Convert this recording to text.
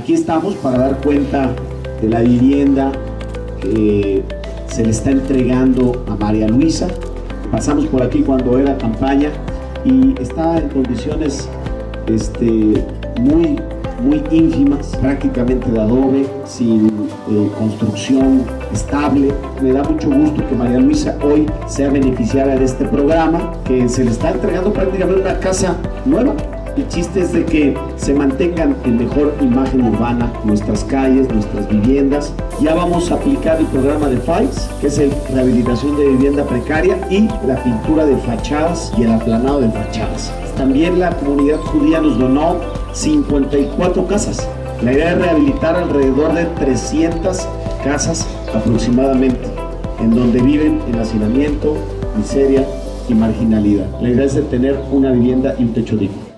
aquí estamos para dar cuenta de la vivienda que se le está entregando a María Luisa. Pasamos por aquí cuando era campaña y está en condiciones este, muy, muy ínfimas, prácticamente de adobe, sin eh, construcción estable. Me da mucho gusto que María Luisa hoy sea beneficiaria de este programa, que se le está entregando prácticamente una casa nueva. El chiste es de que se mantengan en mejor imagen urbana nuestras calles, nuestras viviendas. Ya vamos a aplicar el programa de FICE, que es el rehabilitación de vivienda precaria y la pintura de fachadas y el aplanado de fachadas. También la comunidad judía nos donó 54 casas. La idea es rehabilitar alrededor de 300 casas aproximadamente, en donde viven en hacinamiento, miseria y marginalidad. La idea es de tener una vivienda y un techo digno.